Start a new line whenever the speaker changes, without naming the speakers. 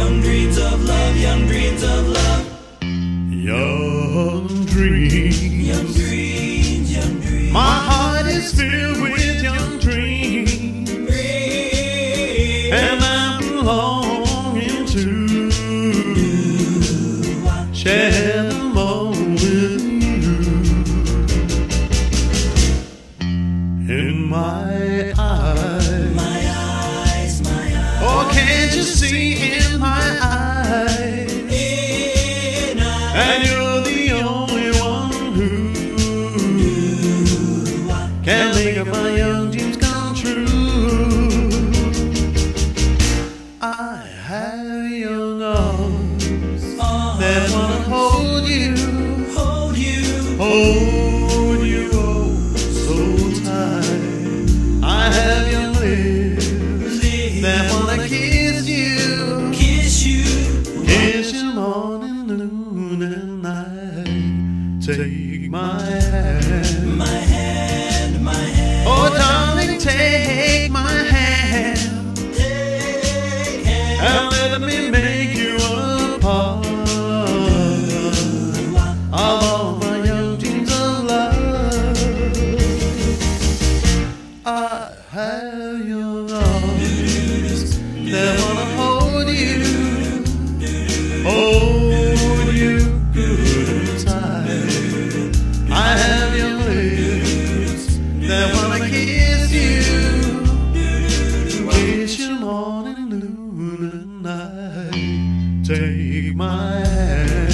Young dreams of love, young dreams of love.
Young dreams.
Young dreams, young dreams.
My heart is filled with young dreams, and I'm longing to share them all with you. In my eyes,
My eyes, my eyes.
oh, can't you see And you're the only one who can make up my young Take my hand.
My hand, my hand.
Oh, oh darling, take my hand.
Take hand.
And let me make you a part of all my young dreams of love. I have your arms Take my hand.